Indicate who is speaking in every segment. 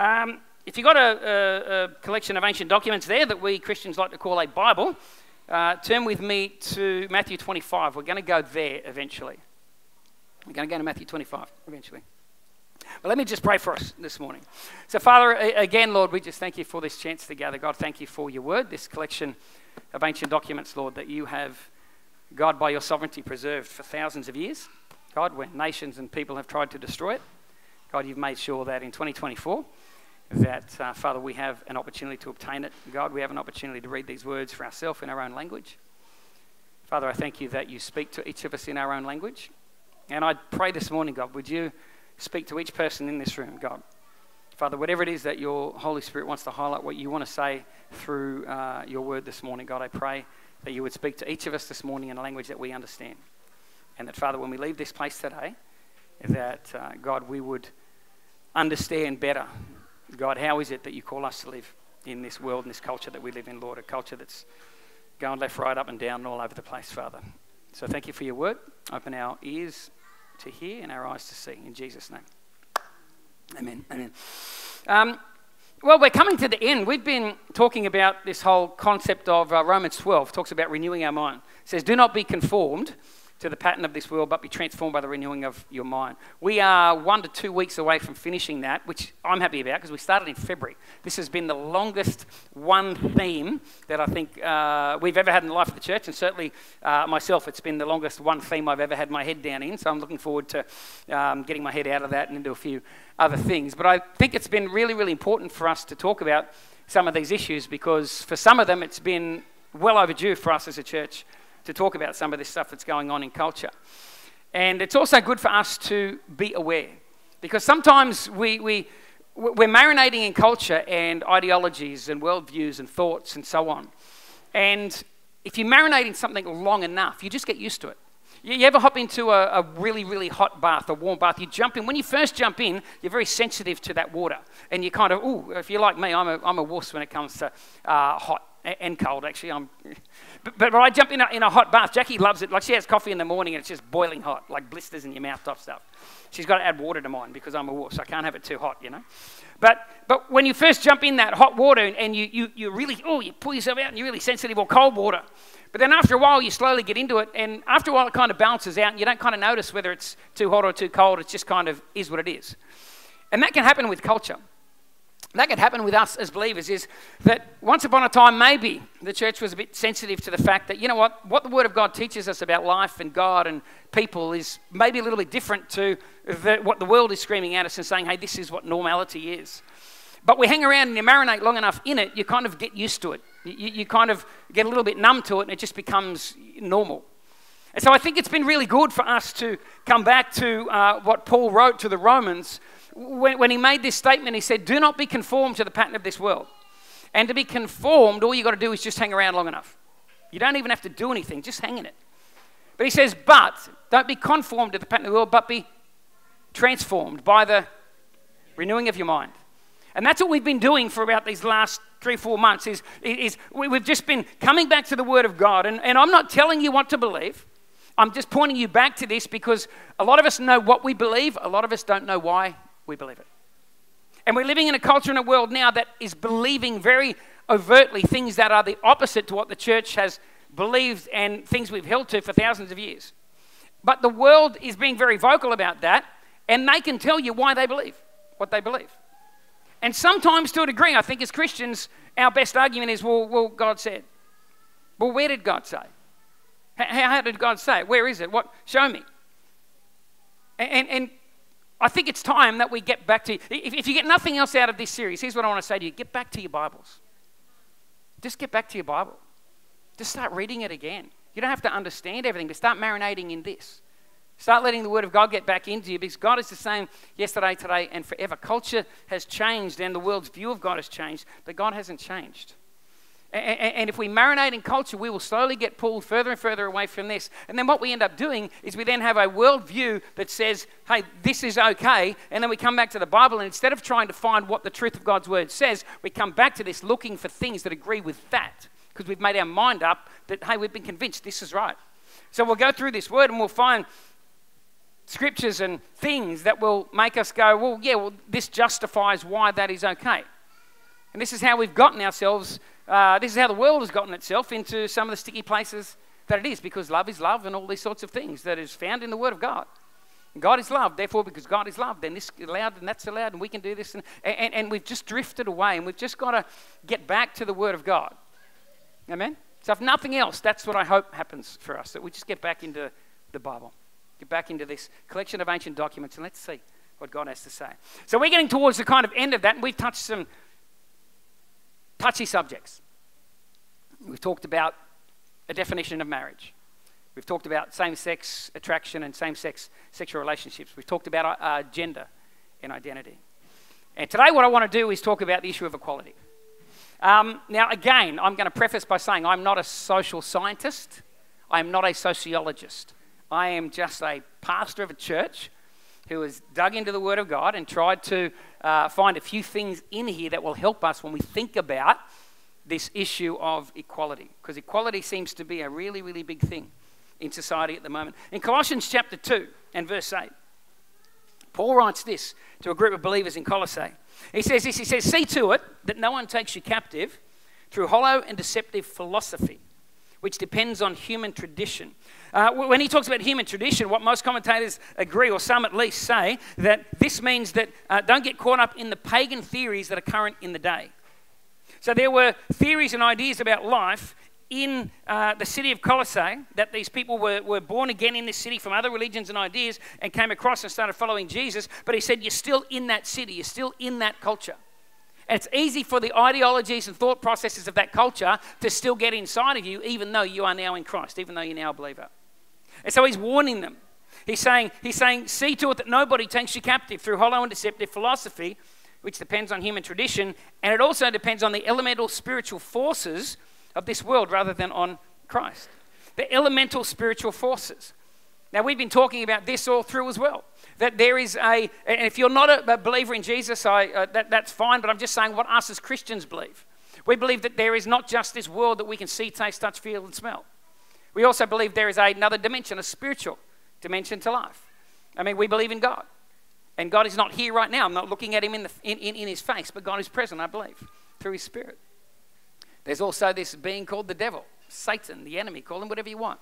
Speaker 1: Um, if you've got a, a, a, collection of ancient documents there that we Christians like to call a Bible, uh, turn with me to Matthew 25. We're going to go there eventually. We're going to go to Matthew 25 eventually. But let me just pray for us this morning. So, Father, again, Lord, we just thank you for this chance to gather. God, thank you for your word, this collection of ancient documents, Lord, that you have, God, by your sovereignty, preserved for thousands of years. God, when nations and people have tried to destroy it, God, you've made sure that in 2024, that, uh, Father, we have an opportunity to obtain it. God, we have an opportunity to read these words for ourselves in our own language. Father, I thank you that you speak to each of us in our own language. And I pray this morning, God, would you speak to each person in this room, God? Father, whatever it is that your Holy Spirit wants to highlight, what you want to say through uh, your word this morning, God, I pray that you would speak to each of us this morning in a language that we understand. And that, Father, when we leave this place today, that, uh, God, we would understand better, God, how is it that you call us to live in this world and this culture that we live in, Lord, a culture that's going left, right, up, and down, and all over the place, Father. So thank you for your word. Open our ears to hear and our eyes to see. In Jesus' name. Amen. Amen. Um, well, we're coming to the end. We've been talking about this whole concept of uh, Romans 12, talks about renewing our mind. It says, Do not be conformed to the pattern of this world, but be transformed by the renewing of your mind. We are one to two weeks away from finishing that, which I'm happy about because we started in February. This has been the longest one theme that I think uh, we've ever had in the life of the church, and certainly uh, myself, it's been the longest one theme I've ever had my head down in. So I'm looking forward to um, getting my head out of that and into a few other things. But I think it's been really, really important for us to talk about some of these issues because for some of them, it's been well overdue for us as a church to talk about some of this stuff that's going on in culture. And it's also good for us to be aware because sometimes we, we, we're marinating in culture and ideologies and worldviews and thoughts and so on. And if you marinate in something long enough, you just get used to it. You ever hop into a, a, really, really hot bath, a warm bath? You jump in. When you first jump in, you're very sensitive to that water. And you kind of, ooh, if you're like me, I'm a, I'm a wuss when it comes to uh, hot and cold, actually. I'm, but, but when I jump in a, in a hot bath, Jackie loves it. Like she has coffee in the morning and it's just boiling hot, like blisters in your mouth type stuff. She's got to add water to mine because I'm a wuss. I can't have it too hot, you know. But, but when you first jump in that hot water and you, you, you really, oh, you pull yourself out and you're really sensitive, or cold water. But then after a while, you slowly get into it, and after a while, it kind of balances out, and you don't kind of notice whether it's too hot or too cold. It just kind of is what it is. And that can happen with culture that could happen with us as believers is that once upon a time, maybe the church was a bit sensitive to the fact that, you know what, what the Word of God teaches us about life and God and people is maybe a little bit different to the, what the world is screaming at us and saying, hey, this is what normality is. But we hang around and you marinate long enough in it, you kind of get used to it. You, you kind of get a little bit numb to it and it just becomes normal. And so I think it's been really good for us to come back to uh, what Paul wrote to the Romans when, when he made this statement, he said, Do not be conformed to the pattern of this world. And to be conformed, all you've got to do is just hang around long enough. You don't even have to do anything, just hang in it. But he says, But don't be conformed to the pattern of the world, but be transformed by the renewing of your mind. And that's what we've been doing for about these last three, four months is, is we've just been coming back to the Word of God. And, and I'm not telling you what to believe. I'm just pointing you back to this because a lot of us know what we believe. A lot of us don't know why we believe it. And we're living in a culture and a world now that is believing very overtly things that are the opposite to what the church has believed and things we've held to for thousands of years. But the world is being very vocal about that, and they can tell you why they believe what they believe. And sometimes, to a degree, I think as Christians, our best argument is well, well God said. Well, where did God say? How, did God say? Where is it? What? Show me. And, and I think it's time that we get back to, if, if you get nothing else out of this series, here's what I want to say to you get back to your Bibles. Just get back to your Bible. Just start reading it again. You don't have to understand everything, but start marinating in this. Start letting the Word of God get back into you because God is the same yesterday, today, and forever. Culture has changed and the world's view of God has changed, but God hasn't changed. And if we marinate in culture, we will slowly get pulled further and further away from this. And then what we end up doing is we then have a worldview that says, hey, this is okay. And then we come back to the Bible, and instead of trying to find what the truth of God's word says, we come back to this looking for things that agree with that because we've made our mind up that, hey, we've been convinced this is right. So we'll go through this word and we'll find scriptures and things that will make us go, well, yeah, well, this justifies why that is okay. And this is how we've gotten ourselves, uh, this is how the world has gotten itself into some of the sticky places that it is, because love is love and all these sorts of things that is found in the Word of God. God is love, therefore, because God is love, then this is allowed and that's allowed, and we can do this. And, and, and we've just drifted away, and we've just got to get back to the Word of God. Amen? So, if nothing else, that's what I hope happens for us, that we just get back into the Bible, get back into this collection of ancient documents, and let's see what God has to say. So, we're getting towards the kind of end of that, and we've touched some touchy subjects. We've talked about a definition of marriage. We've talked about same sex attraction and same sex sexual relationships. We've talked about uh, gender and identity. And today, what I want to do is talk about the issue of equality. Um, now, again, I'm going to preface by saying I'm not a social scientist, I'm not a sociologist. I am just a pastor of a church who has dug into the Word of God and tried to uh, find a few things in here that will help us when we think about this issue of equality. Because equality seems to be a really, really big thing in society at the moment. In Colossians chapter 2 and verse 8, Paul writes this to a group of believers in Colossae. He says this He says, See to it that no one takes you captive through hollow and deceptive philosophy, which depends on human tradition. Uh, when he talks about human tradition, what most commentators agree, or some at least say, that this means that uh, don't get caught up in the pagan theories that are current in the day. So there were theories and ideas about life in uh, the city of Colossae, that these people were, were born again in this city from other religions and ideas and came across and started following Jesus. But he said, You're still in that city, you're still in that culture. It's easy for the ideologies and thought processes of that culture to still get inside of you, even though you are now in Christ, even though you're now a believer. And so he's warning them. He's saying, he's saying, See to it that nobody takes you captive through hollow and deceptive philosophy, which depends on human tradition, and it also depends on the elemental spiritual forces of this world rather than on Christ. The elemental spiritual forces. Now, we've been talking about this all through as well. That there is a, and if you're not a, believer in Jesus, I, uh, that, that's fine, but I'm just saying what us as Christians believe. We believe that there is not just this world that we can see, taste, touch, feel, and smell. We also believe there is a, another dimension, a spiritual dimension to life. I mean, we believe in God. And God is not here right now. I'm not looking at him in, the, in, in, in his face, but God is present, I believe, through his spirit. There's also this being called the devil, Satan, the enemy, call him whatever you want.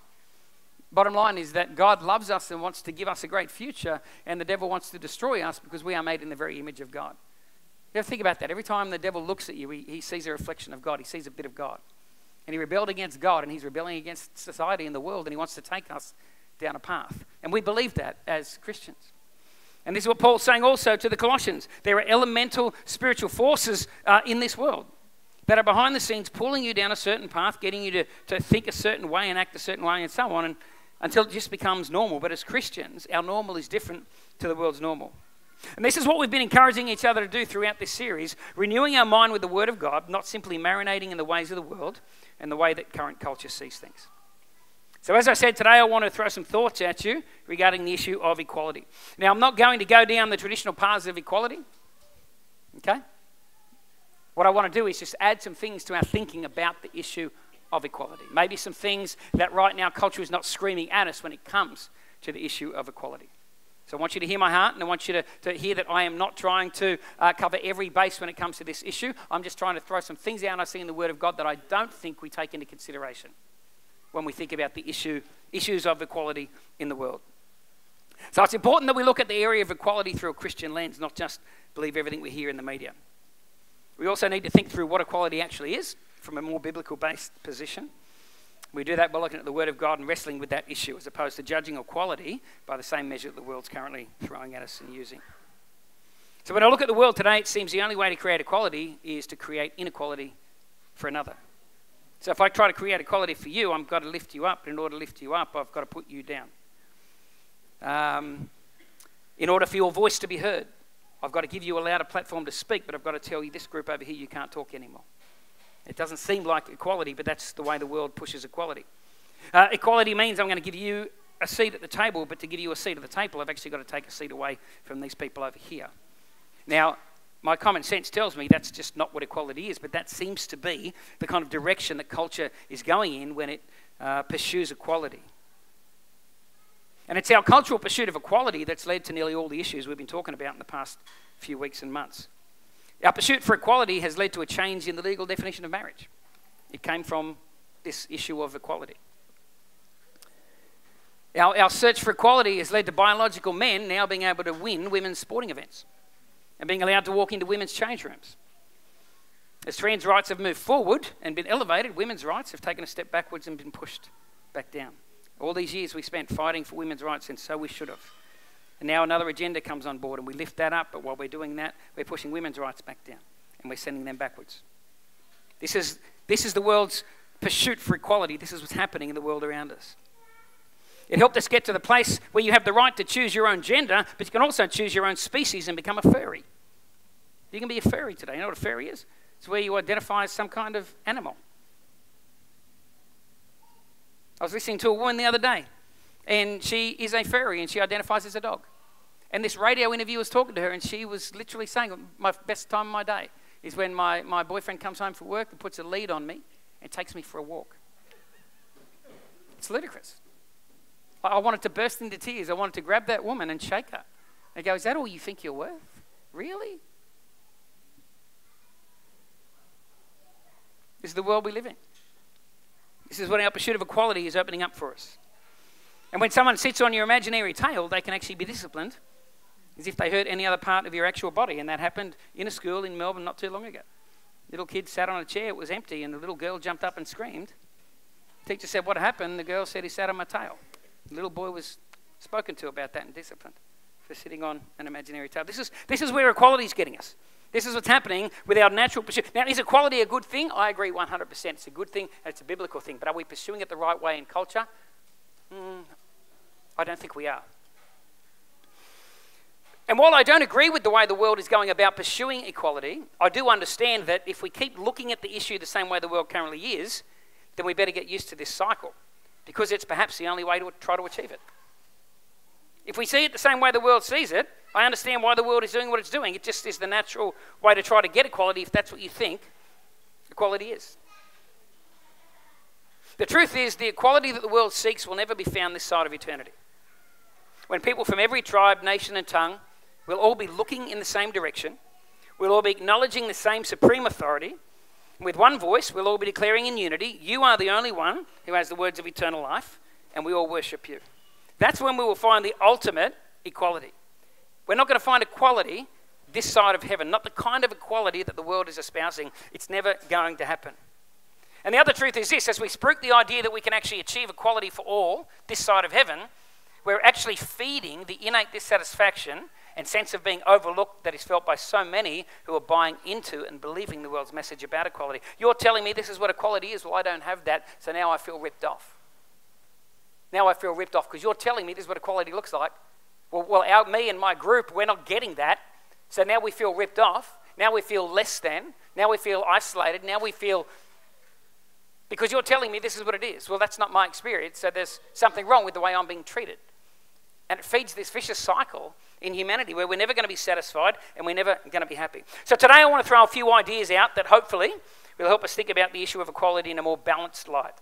Speaker 1: Bottom line is that God loves us and wants to give us a great future, and the devil wants to destroy us because we are made in the very image of God. You ever think about that? Every time the devil looks at you, he, he sees a reflection of God, he sees a bit of God. And he rebelled against God, and he's rebelling against society and the world, and he wants to take us down a path. And we believe that as Christians. And this is what Paul's saying also to the Colossians. There are elemental spiritual forces uh, in this world that are behind the scenes pulling you down a certain path, getting you to, to think a certain way and act a certain way and so on, and, until it just becomes normal. But as Christians, our normal is different to the world's normal. And this is what we've been encouraging each other to do throughout this series renewing our mind with the Word of God, not simply marinating in the ways of the world and the way that current culture sees things. So, as I said today, I want to throw some thoughts at you regarding the issue of equality. Now, I'm not going to go down the traditional paths of equality, okay? What I want to do is just add some things to our thinking about the issue of equality. Maybe some things that right now culture is not screaming at us when it comes to the issue of equality. So I want you to hear my heart, and I want you to, to hear that I am not trying to uh, cover every base when it comes to this issue. I'm just trying to throw some things out I see in the Word of God that I don't think we take into consideration when we think about the issue, issues of equality in the world. So it's important that we look at the area of equality through a Christian lens, not just believe everything we hear in the media. We also need to think through what equality actually is from a more biblical based position. We do that by looking at the Word of God and wrestling with that issue as opposed to judging equality by the same measure that the world's currently throwing at us and using. So when I look at the world today, it seems the only way to create equality is to create inequality for another. So if I try to create equality for you, I've got to lift you up. In order to lift you up, I've got to put you down. Um, in order for your voice to be heard, I've got to give you a louder platform to speak, but I've got to tell you this group over here, you can't talk anymore. It doesn't seem like equality, but that's the way the world pushes equality. Uh, equality means I'm going to give you a seat at the table, but to give you a seat at the table, I've actually got to take a seat away from these people over here. Now, my common sense tells me that's just not what equality is, but that seems to be the kind of direction that culture is going in when it uh, pursues equality. And it's our cultural pursuit of equality that's led to nearly all the issues we've been talking about in the past few weeks and months. Our pursuit for equality has led to a change in the legal definition of marriage. It came from this issue of equality. Our, our search for equality has led to biological men now being able to win women's sporting events and being allowed to walk into women's change rooms. As trans rights have moved forward and been elevated, women's rights have taken a step backwards and been pushed back down. All these years we spent fighting for women's rights, and so we should have. And now another agenda comes on board, and we lift that up, but while we're doing that, we're pushing women's rights back down, and we're sending them backwards. This is, this is the world's pursuit for equality. This is what's happening in the world around us. It helped us get to the place where you have the right to choose your own gender, but you can also choose your own species and become a furry. You can be a furry today. You know what a furry is? It's where you identify as some kind of animal. I was listening to a woman the other day, and she is a furry and she identifies as a dog. And this radio interview was talking to her, and she was literally saying, My best time of my day is when my, my boyfriend comes home from work and puts a lead on me and takes me for a walk. It's ludicrous. I wanted to burst into tears. I wanted to grab that woman and shake her and go, Is that all you think you're worth? Really? This is the world we live in. This is what our pursuit of equality is opening up for us. And when someone sits on your imaginary tail, they can actually be disciplined as if they hurt any other part of your actual body. And that happened in a school in Melbourne not too long ago. Little kid sat on a chair, it was empty, and the little girl jumped up and screamed. Teacher said, What happened? The girl said, He sat on my tail. The little boy was spoken to about that and disciplined for sitting on an imaginary tail. This is, this is where equality is getting us. This is what's happening with our natural pursuit. Now, is equality a good thing? I agree 100%. It's a good thing it's a biblical thing. But are we pursuing it the right way in culture? Mm, I don't think we are. And while I don't agree with the way the world is going about pursuing equality, I do understand that if we keep looking at the issue the same way the world currently is, then we better get used to this cycle because it's perhaps the only way to try to achieve it. If we see it the same way the world sees it, I understand why the world is doing what it's doing. It just is the natural way to try to get equality if that's what you think equality is. The truth is, the equality that the world seeks will never be found this side of eternity. When people from every tribe, nation, and tongue will all be looking in the same direction, we'll all be acknowledging the same supreme authority, with one voice, we'll all be declaring in unity, You are the only one who has the words of eternal life, and we all worship you. That's when we will find the ultimate equality. We're not going to find equality this side of heaven, not the kind of equality that the world is espousing. It's never going to happen. And the other truth is this as we spruik the idea that we can actually achieve equality for all this side of heaven, we're actually feeding the innate dissatisfaction and sense of being overlooked that is felt by so many who are buying into and believing the world's message about equality. You're telling me this is what equality is. Well, I don't have that, so now I feel ripped off. Now I feel ripped off because you're telling me this is what equality looks like. Well, well our, me and my group, we're not getting that. So now we feel ripped off. Now we feel less than. Now we feel isolated. Now we feel because you're telling me this is what it is. Well, that's not my experience, so there's something wrong with the way I'm being treated. And it feeds this vicious cycle in humanity where we're never going to be satisfied and we're never going to be happy. So today I want to throw a few ideas out that hopefully will help us think about the issue of equality in a more balanced light.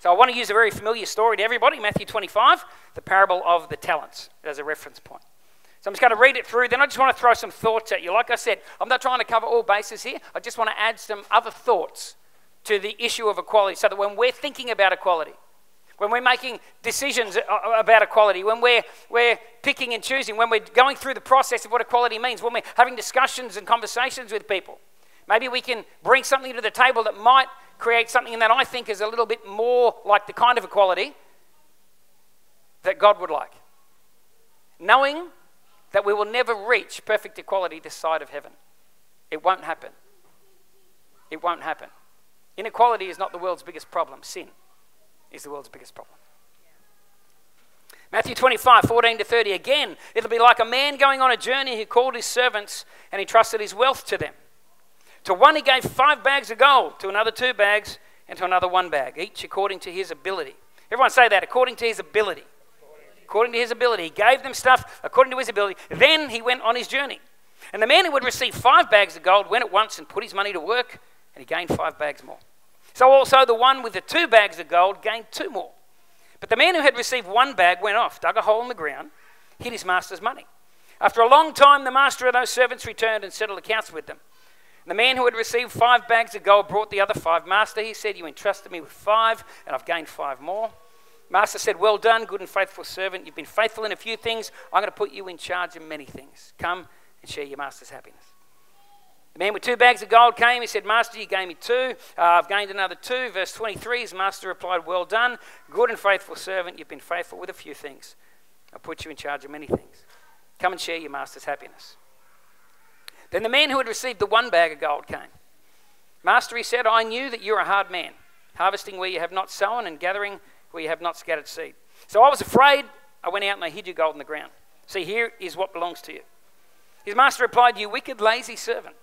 Speaker 1: So I want to use a very familiar story to everybody, Matthew 25, the parable of the talents, as a reference point. So I'm just going to read it through. Then I just want to throw some thoughts at you. Like I said, I'm not trying to cover all bases here. I just want to add some other thoughts to the issue of equality so that when we're thinking about equality, when we're making decisions about equality, when we're, we're picking and choosing, when we're going through the process of what equality means, when we're having discussions and conversations with people, maybe we can bring something to the table that might create something that I think is a little bit more like the kind of equality that God would like. Knowing that we will never reach perfect equality this side of heaven. It won't happen. It won't happen. Inequality is not the world's biggest problem, sin is the world's biggest problem. Matthew 25, 14 to 30. Again, it'll be like a man going on a journey who called his servants and he trusted his wealth to them. To one he gave five bags of gold, to another two bags, and to another one bag, each according to his ability. Everyone say that, according to his ability. According to his ability. He gave them stuff according to his ability. Then he went on his journey. And the man who would receive five bags of gold went at once and put his money to work, and he gained five bags more. So also the one with the two bags of gold gained two more. But the man who had received one bag went off, dug a hole in the ground, hid his master's money. After a long time, the master of those servants returned and settled accounts with them. And the man who had received five bags of gold brought the other five. Master, he said, You entrusted me with five, and I've gained five more. Master said, Well done, good and faithful servant. You've been faithful in a few things. I'm going to put you in charge of many things. Come and share your master's happiness. The man with two bags of gold came. He said, Master, you gave me two. Uh, I've gained another two. Verse 23 His master replied, Well done, good and faithful servant. You've been faithful with a few things. I'll put you in charge of many things. Come and share your master's happiness. Then the man who had received the one bag of gold came. Master, he said, I knew that you're a hard man, harvesting where you have not sown and gathering where you have not scattered seed. So I was afraid. I went out and I hid your gold in the ground. See, here is what belongs to you. His master replied, You wicked, lazy servant.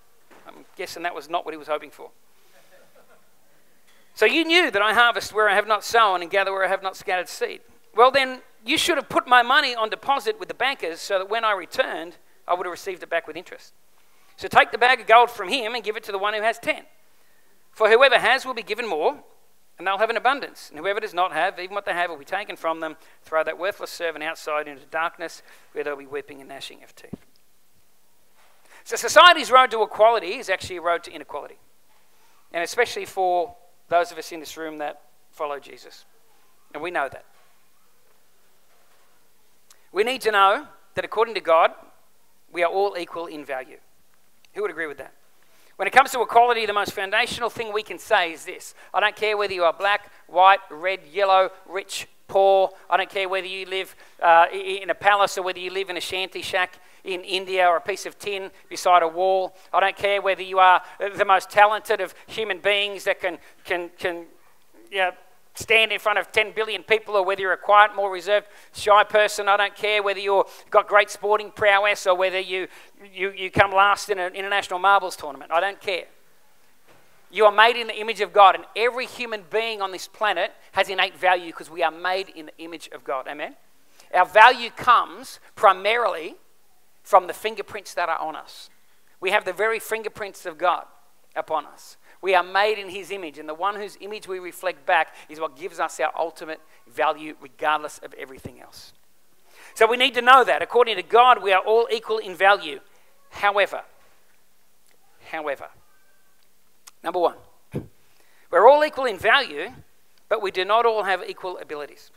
Speaker 1: I'm guessing that was not what he was hoping for. So you knew that I harvest where I have not sown and gather where I have not scattered seed. Well, then you should have put my money on deposit with the bankers so that when I returned, I would have received it back with interest. So take the bag of gold from him and give it to the one who has ten. For whoever has will be given more, and they'll have an abundance. And whoever does not have, even what they have will be taken from them. Throw that worthless servant outside into darkness where there'll be weeping and gnashing of teeth. So, society's road to equality is actually a road to inequality. And especially for those of us in this room that follow Jesus. And we know that. We need to know that according to God, we are all equal in value. Who would agree with that? When it comes to equality, the most foundational thing we can say is this I don't care whether you are black, white, red, yellow, rich, poor. I don't care whether you live uh, in a palace or whether you live in a shanty shack in India or a piece of tin beside a wall. I don't care whether you are the most talented of human beings that can, can, can you know, stand in front of 10 billion people or whether you're a quiet, more reserved, shy person. I don't care whether you've got great sporting prowess or whether you, you, you come last in an international marbles tournament. I don't care. You are made in the image of God, and every human being on this planet has innate value because we are made in the image of God. Amen? Our value comes primarily from the fingerprints that are on us. We have the very fingerprints of God upon us. We are made in His image, and the one whose image we reflect back is what gives us our ultimate value, regardless of everything else. So we need to know that. According to God, we are all equal in value. However, however, number one, we're all equal in value, but we do not all have equal abilities.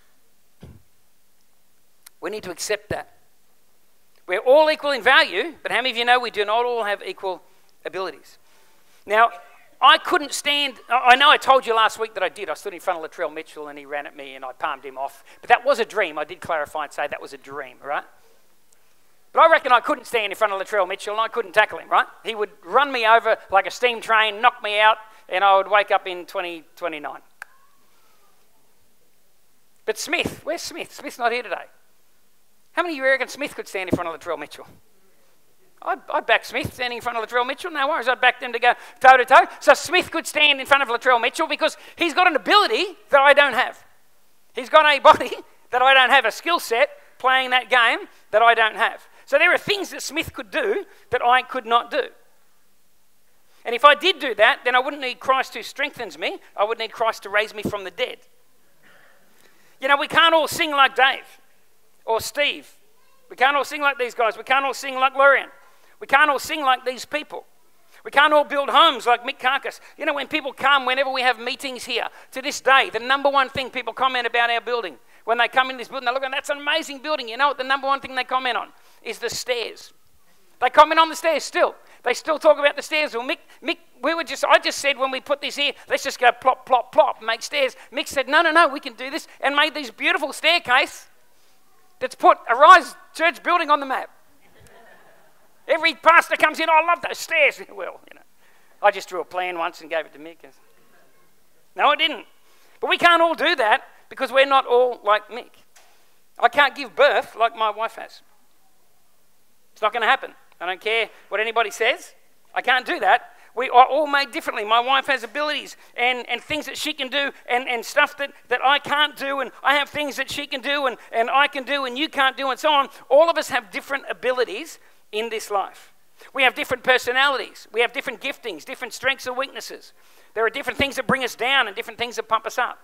Speaker 1: We need to accept that. We're all equal in value, but how many of you know we do not all have equal abilities? Now, I couldn't stand. I know I told you last week that I did. I stood in front of Latrell Mitchell and he ran at me and I palmed him off. But that was a dream. I did clarify and say that was a dream, right? But I reckon I couldn't stand in front of Latrell Mitchell and I couldn't tackle him, right? He would run me over like a steam train, knock me out, and I would wake up in 2029. But Smith, where's Smith? Smith's not here today. How many of you reckon Smith could stand in front of Latrell Mitchell? I'd, I'd, back Smith standing in front of Latrell Mitchell. No worries, I'd back them to go toe to toe. So Smith could stand in front of Latrell Mitchell because he's got an ability that I don't have. He's got a body that I don't have, a skill set playing that game that I don't have. So there are things that Smith could do that I could not do. And if I did do that, then I wouldn't need Christ who strengthens me. I would need Christ to raise me from the dead. You know, we can't all sing like Dave or Steve. We can't all sing like these guys. We can't all sing like Lorian. We can't all sing like these people. We can't all build homes like Mick Carcass. You know, when people come, whenever we have meetings here, to this day, the number one thing people comment about our building, when they come in this building, they look at that's an amazing building. You know what the number one thing they comment on is the stairs. They comment on the stairs still. They still talk about the stairs. Well, Mick, Mick, we were just, I just said when we put this here, let's just go plop, plop, plop, make stairs. Mick said, no, no, no, we can do this, and made these beautiful staircase that's put Arise Church building on the map. Every pastor comes in, oh, I love those stairs. Well, you know, I just drew a plan once and gave it to Mick. No, I didn't. But we can't all do that because we're not all like Mick. I can't give birth like my wife has. It's not going to happen. I don't care what anybody says. I can't do that we are all made differently. My wife has abilities and, and things that she can do and, and stuff that, that I can't do, and I have things that she can do and, and I can do and you can't do, and so on. All of us have different abilities in this life. We have different personalities, we have different giftings, different strengths and weaknesses. There are different things that bring us down and different things that pump us up.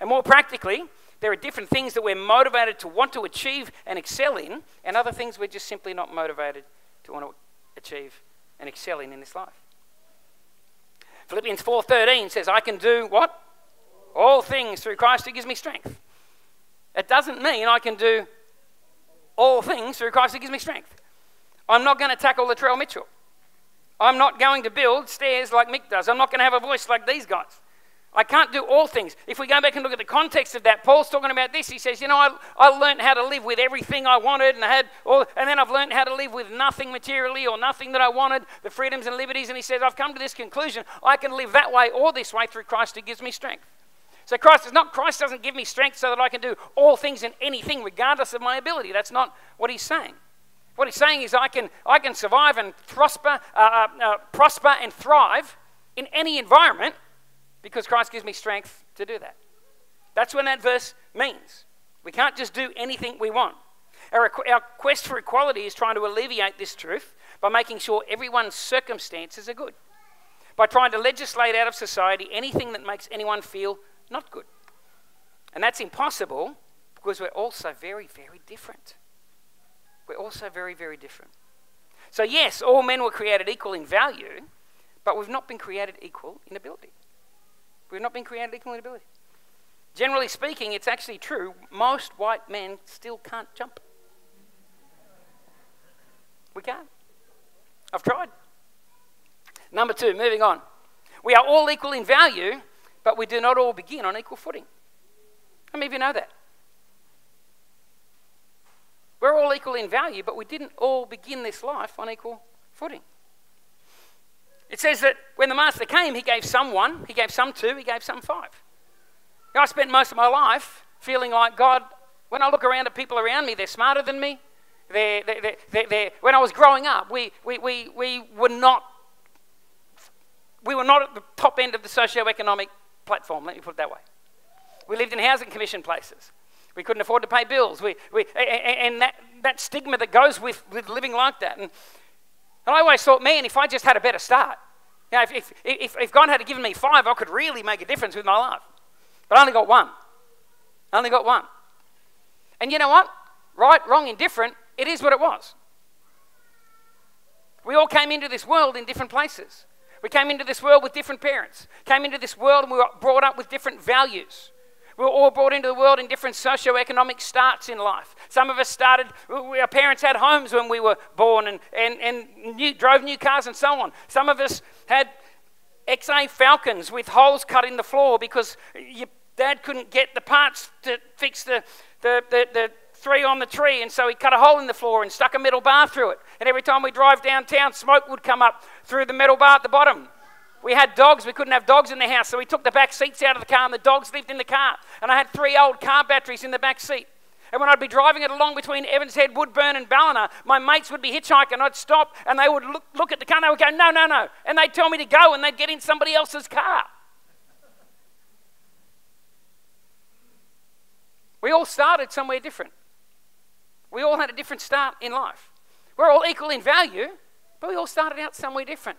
Speaker 1: And more practically, there are different things that we're motivated to want to achieve and excel in, and other things we're just simply not motivated to want to achieve and excel in in this life. Philippians 4:13 says, "I can do what? All things through Christ who gives me strength." It doesn't mean I can do all things through Christ who gives me strength. I'm not going to tackle the Latrell Mitchell. I'm not going to build stairs like Mick does. I'm not going to have a voice like these guys. I can't do all things. If we go back and look at the context of that, Paul's talking about this. He says, You know, I, I learned how to live with everything I wanted, and I had all, and then I've learned how to live with nothing materially or nothing that I wanted, the freedoms and liberties. And he says, I've come to this conclusion. I can live that way or this way through Christ who gives me strength. So Christ is not Christ doesn't give me strength so that I can do all things and anything regardless of my ability. That's not what he's saying. What he's saying is I can I can survive and prosper, uh, uh, uh prosper and thrive in any environment because Christ gives me strength to do that. That's what that verse means. We can't just do anything we want. Our, our quest for equality is trying to alleviate this truth by making sure everyone's circumstances are good, by trying to legislate out of society anything that makes anyone feel not good. And that's impossible because we're also very, very different. We're also very, very different. So, yes, all men were created equal in value, but we've not been created equal in ability. We've not been created equal in ability. Generally speaking, it's actually true. Most white men still can't jump. We can't. I've tried. Number two, moving on. We are all equal in value, but we do not all begin on equal footing. How many of you know that? We're all equal in value, but we didn't all begin this life on equal footing. It says that when the master came, he gave some one, he gave some two, he gave some five. I spent most of my life feeling like God, when I look around at people around me, they're smarter than me. They're, they're, they're, they're, when I was growing up, we, we, we, we were not we were not at the top end of the socio-economic platform, let me put it that way. We lived in housing commission places. We couldn't afford to pay bills. We, we, and that, that stigma that goes with, with living like that. And and I always thought, man, if I just had a better start, you know, if, if, if, if God had given me five, I could really make a difference with my life. But I only got one. I only got one. And you know what? Right, wrong, indifferent, it is what it was. We all came into this world in different places. We came into this world with different parents, came into this world and we were brought up with different values. We were all brought into the world in different socio-economic starts in life. Some of us started, our parents had homes when we were born and, and, and new, drove new cars and so on. Some of us had XA Falcons with holes cut in the floor because your dad couldn't get the parts to fix the, the, the, the three on the tree, and so he cut a hole in the floor and stuck a metal bar through it. And every time we drive downtown, smoke would come up through the metal bar at the bottom. We had dogs. We couldn't have dogs in the house, so we took the back seats out of the car, and the dogs lived in the car. And I had three old car batteries in the back seat. And when I'd be driving it along between Evans Head, Woodburn, and Ballina, my mates would be hitchhiking. I'd stop, and they would look, look at the car, and they would go, "No, no, no," and they'd tell me to go, and they'd get in somebody else's car. We all started somewhere different. We all had a different start in life. We're all equal in value, but we all started out somewhere different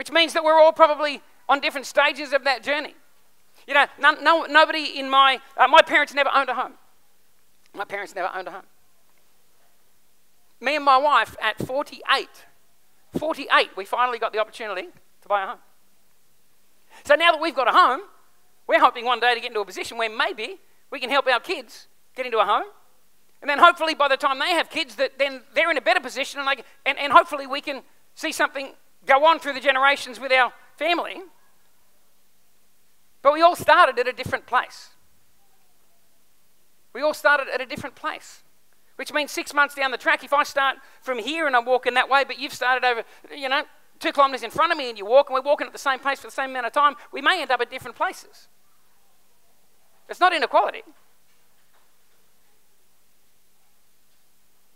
Speaker 1: which means that we're all probably on different stages of that journey. You know, no, no, nobody in my, uh, my parents never owned a home. My parents never owned a home. Me and my wife at 48, 48, we finally got the opportunity to buy a home. So now that we've got a home, we're hoping one day to get into a position where maybe we can help our kids get into a home. And then hopefully by the time they have kids, that then they're in a better position and, like, and, and hopefully we can see something go on through the generations with our family. But we all started at a different place. We all started at a different place. Which means six months down the track, if I start from here and I'm walking that way, but you've started over, you know, two kilometres in front of me and you walk, and we're walking at the same pace for the same amount of time, we may end up at different places. It's not inequality.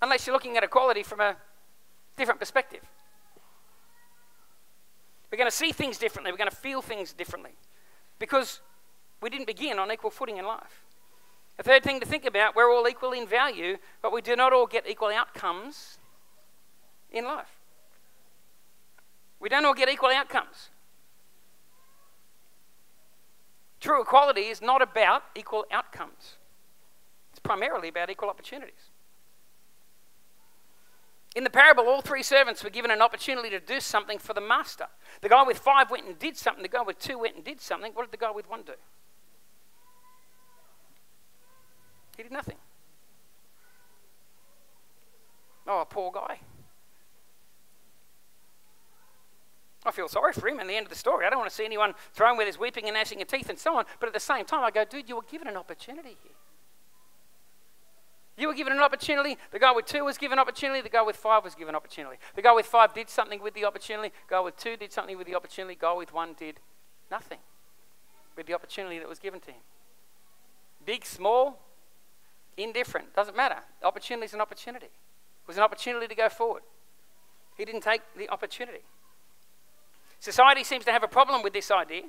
Speaker 1: Unless you're looking at equality from a different perspective. We're going to see things differently. We're going to feel things differently because we didn't begin on equal footing in life. A third thing to think about we're all equal in value, but we do not all get equal outcomes in life. We don't all get equal outcomes. True equality is not about equal outcomes. It's primarily about equal opportunities. In the parable, all three servants were given an opportunity to do something for the master. The guy with five went and did something, the guy with two went and did something. What did the guy with one do? He did nothing. Oh, poor guy. I feel sorry for him in the end of the story. I don't want to see anyone thrown with his weeping and gnashing of teeth and so on. But at the same time, I go, dude, you were given an opportunity here. You were given an opportunity. The guy with two was given opportunity. The guy with five was given opportunity. The guy with five did something with the opportunity. The guy with two did something with the opportunity. The guy with one did nothing with the opportunity that was given to him. Big, small, indifferent. Doesn't matter. Opportunity is an opportunity. It was an opportunity to go forward. He didn't take the opportunity. Society seems to have a problem with this idea.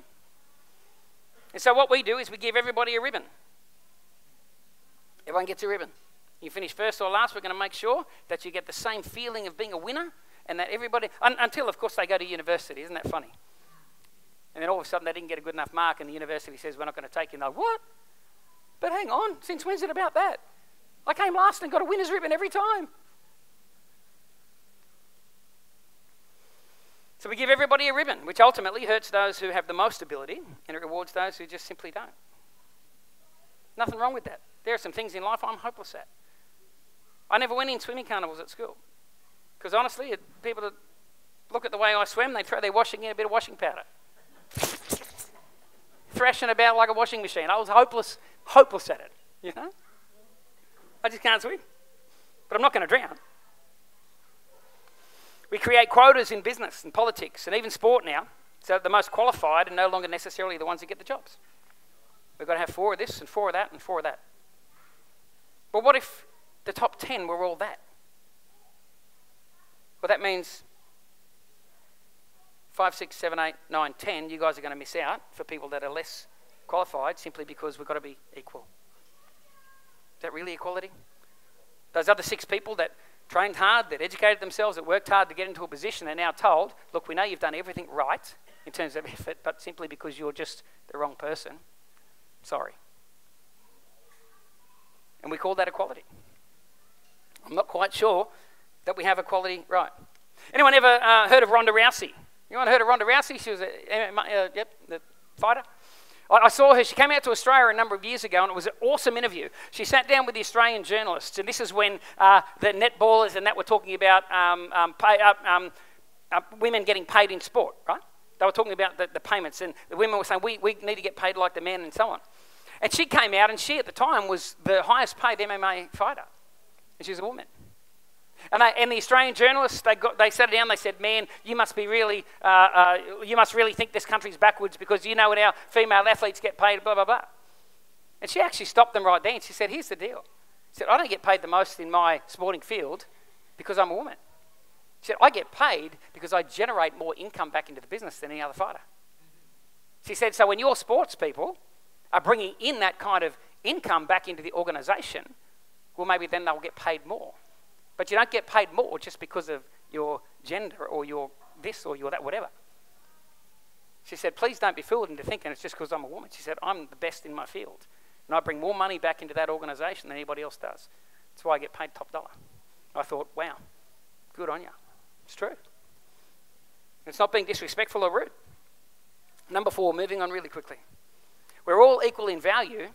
Speaker 1: And so what we do is we give everybody a ribbon. Everyone gets a ribbon. You finish first or last, we're going to make sure that you get the same feeling of being a winner and that everybody, un, until of course they go to university. Isn't that funny? And then all of a sudden they didn't get a good enough mark and the university says, we're not going to take you. And they're like, what? But hang on, since when's it about that? I came last and got a winner's ribbon every time. So we give everybody a ribbon, which ultimately hurts those who have the most ability and it rewards those who just simply don't. Nothing wrong with that. There are some things in life I'm hopeless at. I never went in swimming carnivals at school. Because honestly, it, people look at the way I swim, they throw their washing in a bit of washing powder. Thrashing about like a washing machine. I was hopeless, hopeless at it, you know? I just can't swim. But I'm not going to drown. We create quotas in business and politics and even sport now, so the most qualified are no longer necessarily the ones that get the jobs. We've got to have four of this and four of that and four of that. But what if the top 10 were all that. Well, that means 5, 6, 7, 8, 9, 10, you guys are going to miss out for people that are less qualified simply because we've got to be equal. Is that really equality? Those other six people that trained hard, that educated themselves, that worked hard to get into a position, they're now told, look, we know you've done everything right in terms of effort, but simply because you're just the wrong person, sorry. And we call that equality. I'm not quite sure that we have equality right. Anyone ever uh, heard of Ronda Rousey? You Anyone heard of Ronda Rousey? She was a uh, yep, the fighter. I, I saw her. She came out to Australia a number of years ago, and it was an awesome interview. She sat down with the Australian journalists, and this is when uh, the netballers and that were talking about um, um, pay, uh, um, uh, women getting paid in sport, right? They were talking about the, the payments, and the women were saying, we, we need to get paid like the men, and so on. And she came out, and she at the time was the highest paid MMA fighter and she's a woman. And, they, and the Australian journalists, they, got, they sat down, they said, man, you must be really, uh, uh, you must really think this country's backwards because you know what our female athletes get paid, blah, blah, blah. And she actually stopped them right there and she said, here's the deal. She said, I don't get paid the most in my sporting field because I'm a woman. She said, I get paid because I generate more income back into the business than any other fighter. She said, so when your sports people are bringing in that kind of income back into the organization, well, maybe then they'll get paid more. But you don't get paid more just because of your gender or your this or your that, whatever. She said, please don't be fooled into thinking it's just because I'm a woman. She said, I'm the best in my field. And I bring more money back into that organization than anybody else does. That's why I get paid top dollar. I thought, wow, good on you. It's true. It's not being disrespectful or rude. Number four, moving on really quickly. We're all equal in value,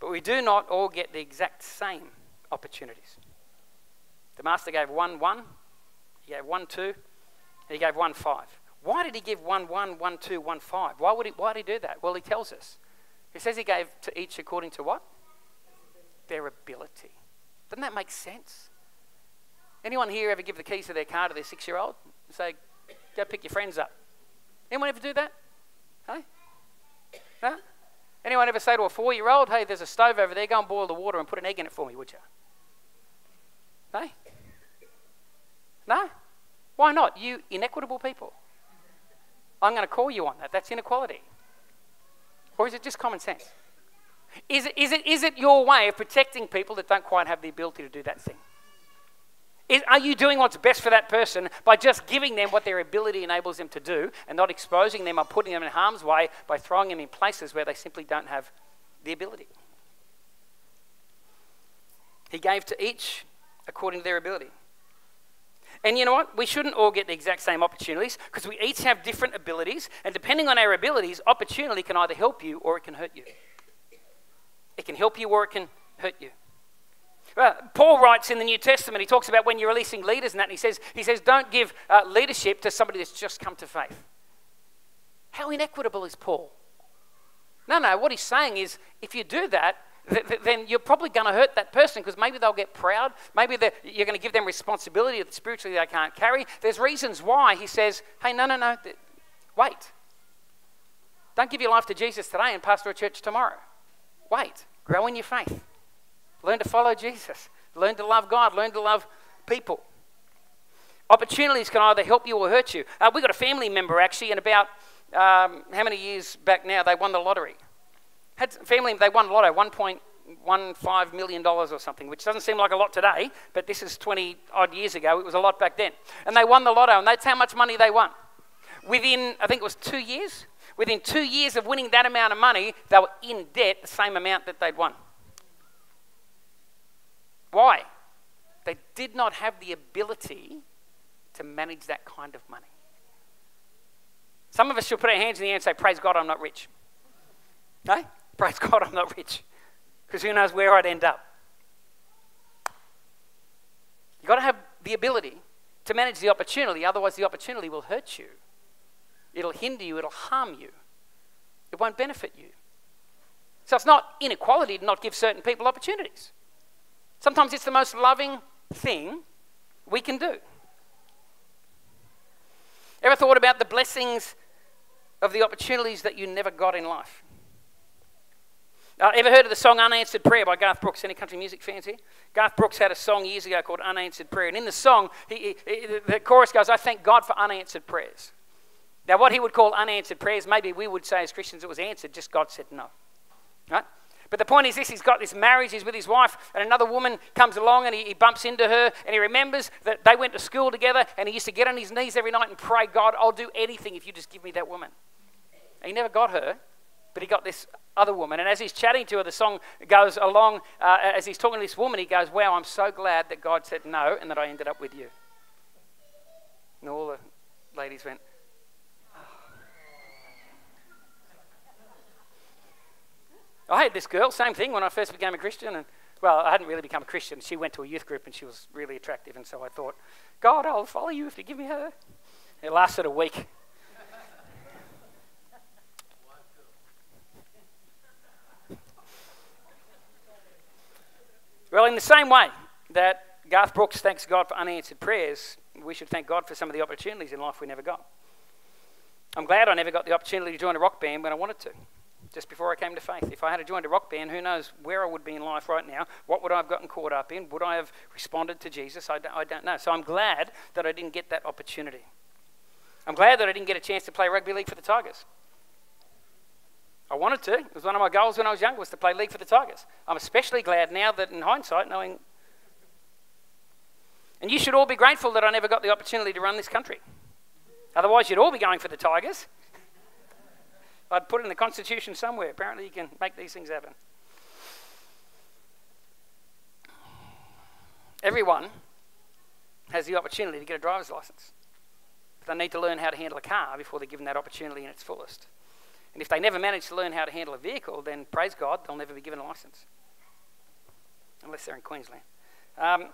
Speaker 1: but we do not all get the exact same opportunities. The master gave one one, he gave one two, he gave one five. Why did he give one one, one two, one five? Why would he why did he do that? Well he tells us. He says he gave to each according to what? Their ability. Doesn't that make sense? Anyone here ever give the keys to their car to their six year old and say, go pick your friends up? Anyone ever do that? Hey? No? Anyone ever say to a four year old, hey, there's a stove over there, go and boil the water and put an egg in it for me, would you? No? No? Why not? You inequitable people. I'm going to call you on that. That's inequality. Or is it just common sense? Is it, is it, is it your way of protecting people that don't quite have the ability to do that thing? Is, are you doing what's best for that person by just giving them what their ability enables them to do and not exposing them or putting them in harm's way by throwing them in places where they simply don't have the ability? He gave to each according to their ability. And you know what? We shouldn't all get the exact same opportunities because we each have different abilities. And depending on our abilities, opportunity can either help you or it can hurt you. It can help you or it can hurt you. Well, Paul writes in the New Testament, he talks about when you're releasing leaders and that, and he says, he says don't give uh, leadership to somebody that's just come to faith. How inequitable is Paul? No, no, what he's saying is if you do that, then you're probably going to hurt that person because maybe they'll get proud. Maybe you're going to give them responsibility that spiritually they can't carry. There's reasons why he says, hey, no, no, no, wait. Don't give your life to Jesus today and pastor a church tomorrow. Wait. Grow in your faith. Learn to follow Jesus. Learn to love God. Learn to love people. Opportunities can either help you or hurt you. Uh, we got a family member actually, and about um, how many years back now they won the lottery. Had family, they won lotto, 1.15 million dollars or something, which doesn't seem like a lot today, but this is 20 odd years ago. It was a lot back then, and they won the lotto, and that's how much money they won. Within, I think it was two years. Within two years of winning that amount of money, they were in debt the same amount that they'd won. Why? They did not have the ability to manage that kind of money. Some of us should put our hands in the air and say, Praise God, I'm not rich. No? Praise God, I'm not rich. Because who knows where I'd end up. You've got to have the ability to manage the opportunity, otherwise, the opportunity will hurt you. It'll hinder you, it'll harm you, it won't benefit you. So it's not inequality to not give certain people opportunities. Sometimes it's the most loving thing we can do. Ever thought about the blessings of the opportunities that you never got in life? Uh, ever heard of the song Unanswered Prayer by Garth Brooks? Any country music fans here? Garth Brooks had a song years ago called Unanswered Prayer. And in the song, he, he, the chorus goes, I thank God for unanswered prayers. Now, what he would call unanswered prayers, maybe we would say as Christians it was answered, just God said no. Right? But the point is this he's got this marriage, he's with his wife, and another woman comes along and he, he, bumps into her, and he remembers that they went to school together, and he used to get on his knees every night and pray, God, I'll do anything if you just give me that woman. And he never got her, but he got this other woman. And as he's chatting to her, the song goes along, uh, as he's talking to this woman, he goes, Wow, I'm so glad that God said no and that I ended up with you. And all the ladies went, I had this girl, same thing when I first became a Christian. And, well, I hadn't really become a Christian. She went to a youth group and she was really attractive. And so I thought, God, I'll follow you if you give me her. It lasted a week. Well, in the same way that Garth Brooks thanks God for unanswered prayers, we should thank God for some of the opportunities in life we never got. I'm glad I never got the opportunity to join a rock band when I wanted to just before I came to faith. If I had joined a rock band, who knows where I would be in life right now? What would I have gotten caught up in? Would I have responded to Jesus? I don't, I don't know. So I'm glad that I didn't get that opportunity. I'm glad that I didn't get a chance to play rugby league for the Tigers. I wanted to. It was one of my goals when I was younger was to play league for the Tigers. I'm especially glad now that in hindsight, knowing. And you should all be grateful that I never got the opportunity to run this country. Otherwise, you'd all be going for the Tigers. I'd put in the Constitution somewhere. Apparently, you can make these things happen. Everyone has the opportunity to get a driver's license. But they need to learn how to handle a car before they're given that opportunity in its fullest. And if they never manage to learn how to handle a vehicle, then praise God, they'll never be given a license. Unless they're in Queensland. Um,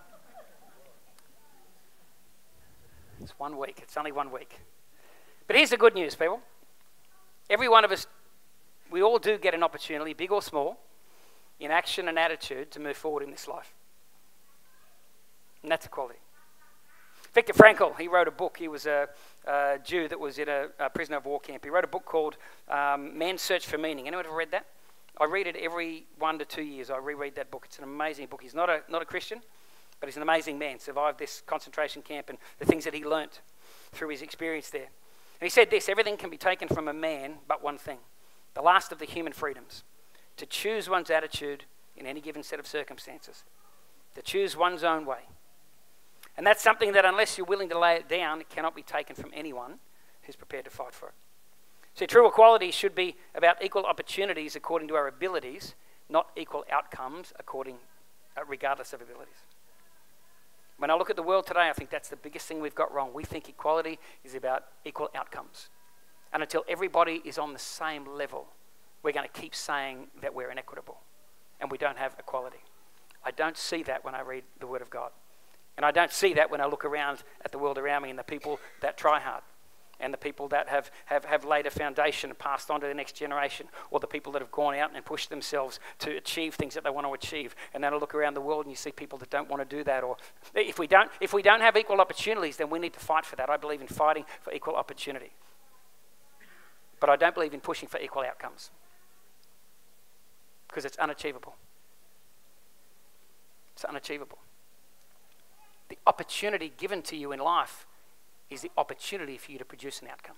Speaker 1: it's one week. It's only one week. But here's the good news, people. Every one of us, we all do get an opportunity, big or small, in action and attitude to move forward in this life. And that's a quality. Viktor Frankl, he wrote a book. He was a, a Jew that was in a, a, prisoner of war camp. He wrote a book called um, Man's Search for Meaning. Anyone ever read that? I read it every one to two years. I reread that book. It's an amazing book. He's not a, not a Christian, but he's an amazing man. Survived this concentration camp and the things that he learnt through his experience there. And he said this everything can be taken from a man but one thing the last of the human freedoms to choose one's attitude in any given set of circumstances, to choose one's own way. And that's something that, unless you're willing to lay it down, it cannot be taken from anyone who's prepared to fight for it. See, true equality should be about equal opportunities according to our abilities, not equal outcomes according uh, regardless of abilities. When I look at the world today, I think that's the biggest thing we've got wrong. We think equality is about equal outcomes. And until everybody is on the same level, we're going to keep saying that we're inequitable and we don't have equality. I don't see that when I read the Word of God. And I don't see that when I look around at the world around me and the people that try hard and the people that have, have, have laid a foundation and passed on to the next generation, or the people that have gone out and pushed themselves to achieve things that they want to achieve. And then I look around the world and you see people that don't want to do that. Or if we don't, if we don't have equal opportunities, then we need to fight for that. I believe in fighting for equal opportunity. But I don't believe in pushing for equal outcomes because it's unachievable. It's unachievable. The opportunity given to you in life is the opportunity for you to produce an outcome.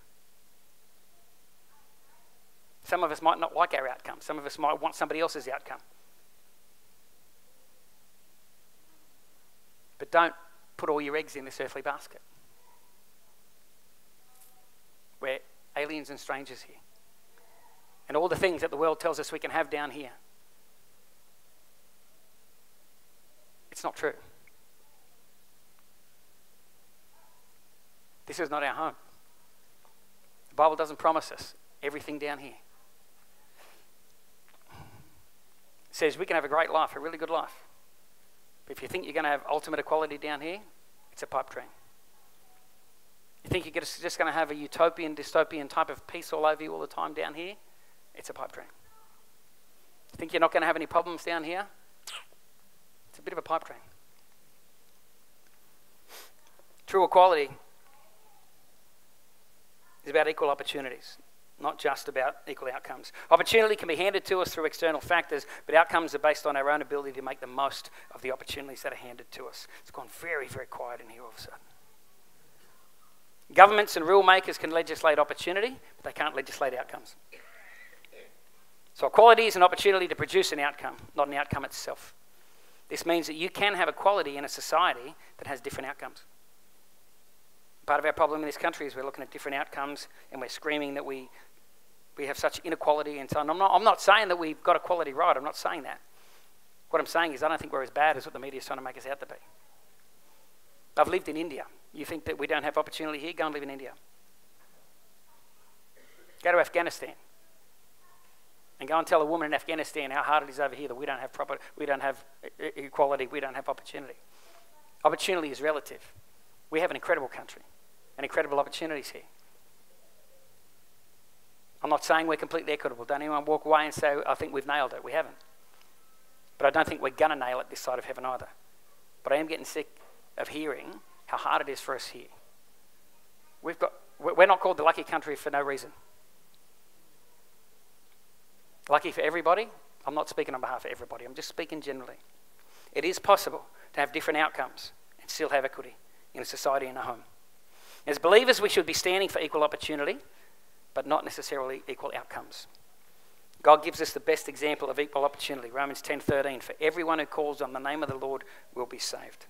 Speaker 1: Some of us might not like our outcome, some of us might want somebody else's outcome. But don't put all your eggs in this earthly basket. We're aliens and strangers here. And all the things that the world tells us we can have down here. It's not true. This is not our home. The Bible doesn't promise us everything down here. It says we can have a great life, a really good life. But if you think you're going to have ultimate equality down here, it's a pipe dream. You think you're just going to have a utopian, dystopian type of peace all over you all the time down here? It's a pipe dream. You think you're not going to have any problems down here? It's a bit of a pipe dream. True equality is about equal opportunities, not just about equal outcomes. Opportunity can be handed to us through external factors, but outcomes are based on our own ability to make the most of the opportunities that are handed to us. It's gone very, very quiet in here all of a sudden. Governments and rule makers can legislate opportunity, but they can't legislate outcomes. So, equality is an opportunity to produce an outcome, not an outcome itself. This means that you can have equality in a society that has different outcomes. Part of our problem in this country is we're looking at different outcomes and we're screaming that we, we have such inequality and so on. I'm not, I'm not saying that we've got equality right, I'm not saying that. What I'm saying is I don't think we're as bad as what the media is trying to make us out to be. I've lived in India. You think that we don't have opportunity here? Go and live in India. Go to Afghanistan. And go and tell a woman in Afghanistan how hard it is over here that we don't have proper, we don't have equality, we don't have opportunity. Opportunity is relative. We have an incredible country and incredible opportunities here. I'm not saying we're completely equitable. Don't anyone walk away and say, I think we've nailed it. We haven't. But I don't think we're going to nail it this side of heaven either. But I am getting sick of hearing how hard it is for us here. We've got, we're not called the lucky country for no reason. Lucky for everybody? I'm not speaking on behalf of everybody, I'm just speaking generally. It is possible to have different outcomes and still have equity in a society and a home. As believers, we should be standing for equal opportunity, but not necessarily equal outcomes. God gives us the best example of equal opportunity. Romans 10:13 for everyone who calls on the name of the Lord will be saved.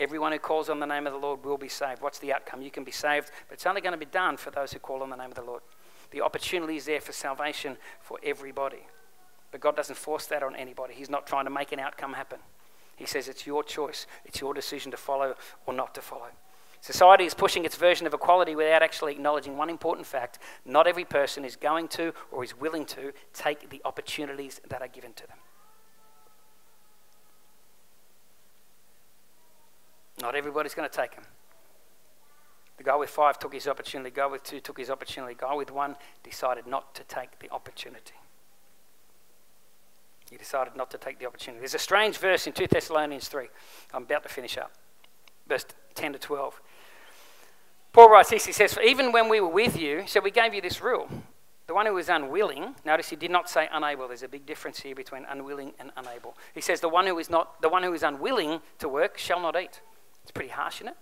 Speaker 1: Everyone who calls on the name of the Lord will be saved. What's the outcome? You can be saved, but it's only going to be done for those who call on the name of the Lord. The opportunity is there for salvation for everybody. But God doesn't force that on anybody. He's not trying to make an outcome happen. He says it's your choice, it's your decision to follow or not to follow. Society is pushing its version of equality without actually acknowledging one important fact not every person is going to or is willing to take the opportunities that are given to them. Not everybody's going to take them. The guy with five took his opportunity, the guy with two took his opportunity, the guy with one decided not to take the opportunity. He decided not to take the opportunity. There's a strange verse in 2 Thessalonians 3. I'm about to finish up. Verse 10 to 12. Paul writes this, he says, For even when we were with you, so we gave you this rule. The one who is unwilling, notice he did not say unable. There's a big difference here between unwilling and unable. He says the one who is not the one who is unwilling to work shall not eat. It's pretty harsh, isn't it?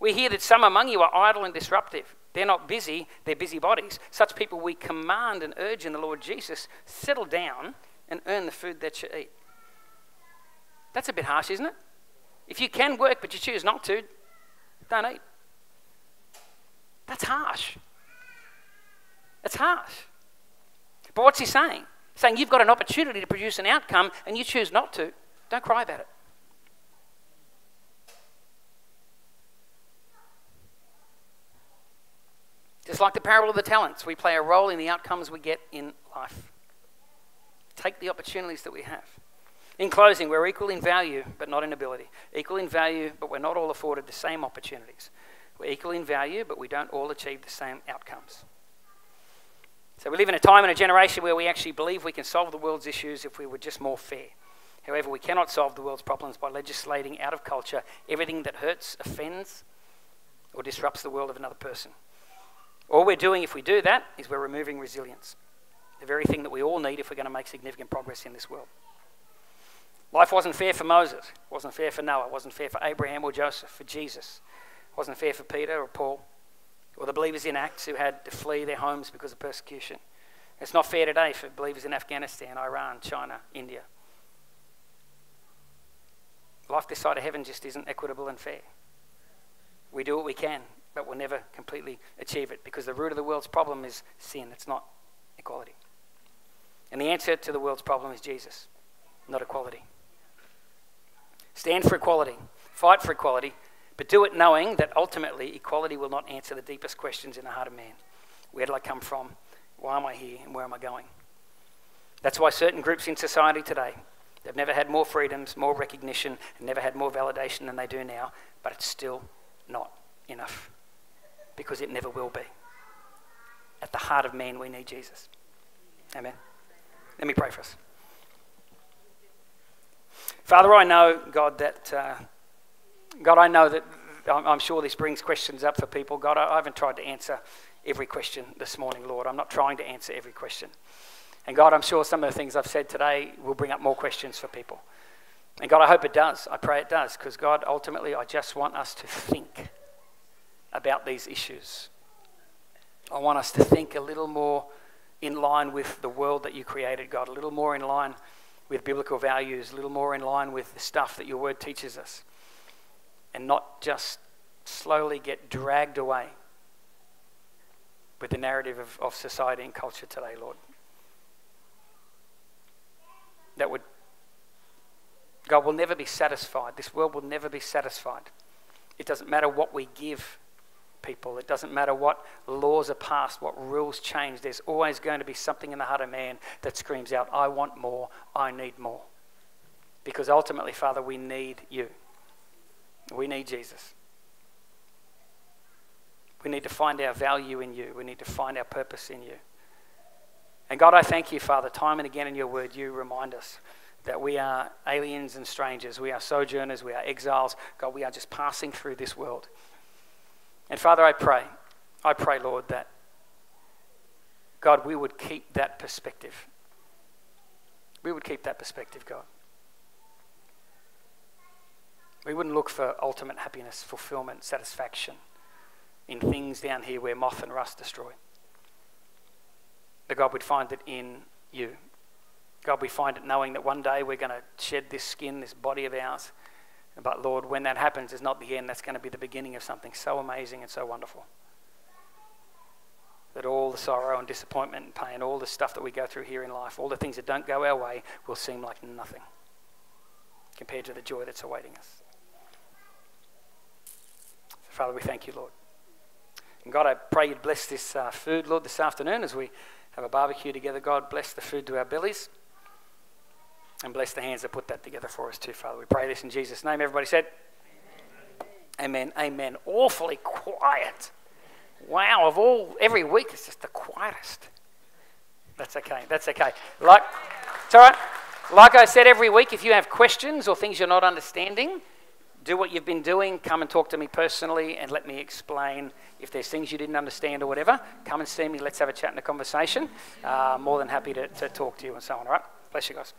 Speaker 1: We hear that some among you are idle and disruptive. They're not busy, they're busybodies. Such people we command and urge in the Lord Jesus settle down and earn the food that you eat. That's a bit harsh, isn't it? If you can work but you choose not to, don't eat. That's harsh. That's harsh. But what's he saying? He's saying you've got an opportunity to produce an outcome and you choose not to, don't cry about it. Just like the parable of the talents, we play a role in the outcomes we get in life. Take the opportunities that we have. In closing, we're equal in value, but not in ability. Equal in value, but we're not all afforded the same opportunities. We're equal in value, but we don't all achieve the same outcomes. So we live in a time and a generation where we actually believe we can solve the world's issues if we were just more fair. However, we cannot solve the world's problems by legislating out of culture everything that hurts, offends, or disrupts the world of another person. All we're doing if we do that is we're removing resilience, the very thing that we all need if we're going to make significant progress in this world. Life wasn't fair for Moses, it wasn't fair for Noah, it wasn't fair for Abraham or Joseph, for Jesus. It wasn't fair for Peter or Paul or the believers in Acts who had to flee their homes because of persecution. It's not fair today for believers in Afghanistan, Iran, China, India. Life this side of heaven just isn't equitable and fair. We do what we can but we'll never completely achieve it because the root of the world's problem is sin, it's not equality. And the answer to the world's problem is Jesus, not equality. Stand for equality, fight for equality, but do it knowing that ultimately equality will not answer the deepest questions in the heart of man. Where did I come from? Why am I here? And where am I going? That's why certain groups in society today, they've never had more freedoms, more recognition, and never had more validation than they do now, but it's still not enough because it never will be. At the heart of man, we need Jesus. Amen. Let me pray for us. Father, I know, God, that, uh, God, I know that I'm sure this brings questions up for people. God, I haven't tried to answer every question this morning, Lord. I'm not trying to answer every question. And God, I'm sure some of the things I've said today will bring up more questions for people. And God, I hope it does. I pray it does, because God, ultimately, I just want us to think about these issues. I want us to think a little more in line with the world that you created, God, a little more in line with biblical values, a little more in line with the stuff that your word teaches us, and not just slowly get dragged away with the narrative of, of society and culture today, Lord. That would, God will never be satisfied. This world will never be satisfied. It doesn't matter what we give people. It doesn't matter what laws are passed, what rules change, there's always going to be something in the heart of man that screams out, I want more, I need more. Because ultimately, Father, we need you. We need Jesus. We need to find our value in you. We need to find our purpose in you. And God, I thank you, Father, time and again in your word, you remind us that we are aliens and strangers. We are sojourners. We are exiles. God, we are just passing through this world. And Father, I pray, I pray, Lord, that God, we would keep that perspective. We would keep that perspective, God. We wouldn't look for ultimate happiness, fulfillment, satisfaction in things down here where moth and rust destroy. But God, we'd find it in you. God, we find it knowing that one day we're going to shed this skin, this body of ours, but Lord, when that happens, it's not the end. That's going to be the beginning of something so amazing and so wonderful. That all the sorrow and disappointment and pain, all the stuff that we go through here in life, all the things that don't go our way, will seem like nothing compared to the joy that's awaiting us. So, Father, we thank you, Lord. And God, I pray you'd bless this uh, food, Lord, this afternoon as we have a barbecue together. God, bless the food to our bellies. And bless the hands that put that together for us too, Father. We pray this in Jesus' name. Everybody said, Amen. Amen. Amen. Awfully quiet. Wow, of all, every week it's just the quietest. That's okay. That's okay. Like, it's all right. Like I said every week, if you have questions or things you're not understanding, do what you've been doing. Come and talk to me personally and let me explain. If there's things you didn't understand or whatever, come and see me. Let's have a chat and a conversation. Uh, more than happy to, to talk to you and so on, all right? Bless you guys.